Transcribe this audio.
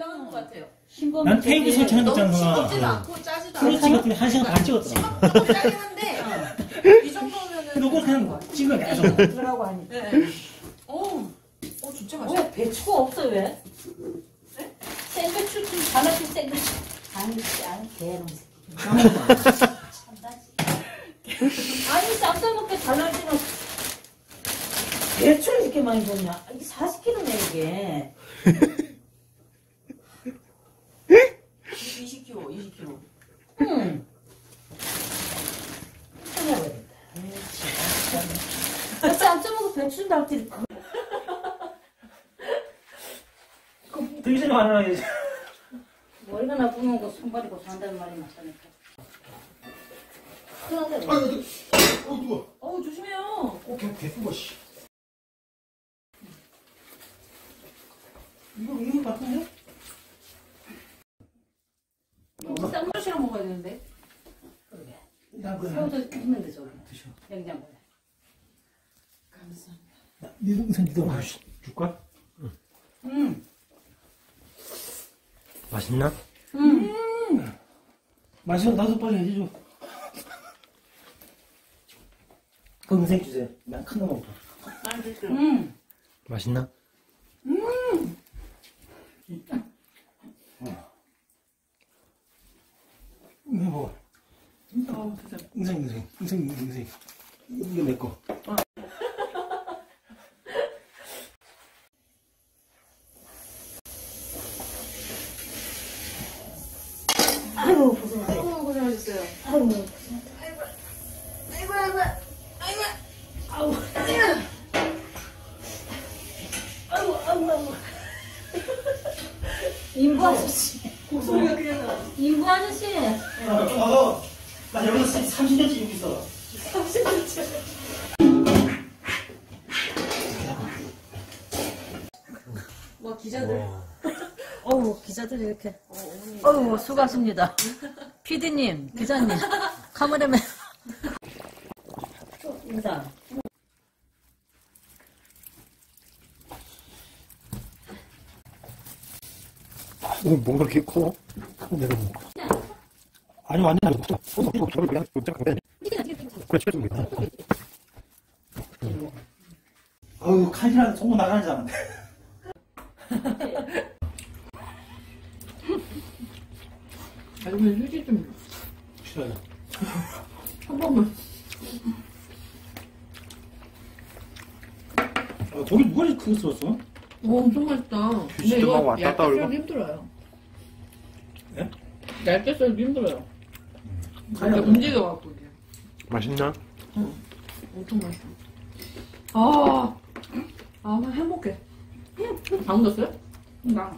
나은 것 같아요. 흰범 난 테이블 설치하는 거 너무 있잖아. 싱겁지도 않고 짜지도 프로 않고. 찍었더니 한 시간 반 찍었더라. 싱겁고 짜긴 한데 이 정도면은. 근데 이걸 그냥 찍어 계속. 들어가고 하니까. 네. 네. 어, 어 진짜 맛있어. 왜 배추가 없어 왜? 생배추 좀 잘라진 생배추. 아니 짱 개놈. 아니 쌈싸 먹게 잘라지는 배추를 이렇게 많이 줬냐? 이게 40kg네 이게. 찾아봐야겠다. 아, 쌈싸 먹고 배추 날때 되게 전에 말하는 머리가 나쁘면 그 손발이고 산다는 말이 맞다니까. 큰일 아유, 나네. 어, 누가? 어우 조심해요. 어, 걔 개수가, 씨. 이거 이거 같은데? 쌈밥이랑 먹어야 되는데. 새우도 있는데 저기. 드셔. 냉장고에. 감사합니다. 네 동생 니도 줄까? 응. 맛있나? 응. 맛있어 나도 빨리 해줘. 그 동생 주세요. 난 큰 거 먹어. 응. 맛있나? 이거 먹어. 어우 진짜. 동생 동생 동생 동생. 이거 내 거. 아이고, 고생하세요. 아이고 고생하셨어요. 아이고, 아이고 아이고 아이고. 아우. 아이고, 아이고, 아이고. 인부 아저씨. 목소리가 그냥 나. 인부 아저씨. 어, 나 여기서 30년째 여기 있어. 와 기자들. 어우, 기자들이 이렇게. 어, 어머니. 어우, 수고하십니다. 피디님, 기자님, 카메라맨. 인사. 어, 뭔가 이렇게 커? 내가 먹고. 아니, 완전 안 먹어. 어, 이거 저걸 그냥 못장 강대. 그래, 좀 있다. 어우 칼이랑 송곳 나가는 줄 알았네. 아 오늘 휴지 좀. 싫어요. 한 번만. 아, 저기 누가 이렇게 크게 썰었어? 와 엄청 맛있다. 근데 이거 얇게 썰기. 힘들어요. 예? 얇게 썰기 힘들어요. 이렇게 움직여갖고 이게. 맛있나? 엄청 맛있어. 아, 아, 나 행복해. 방금 넣었어요? 나.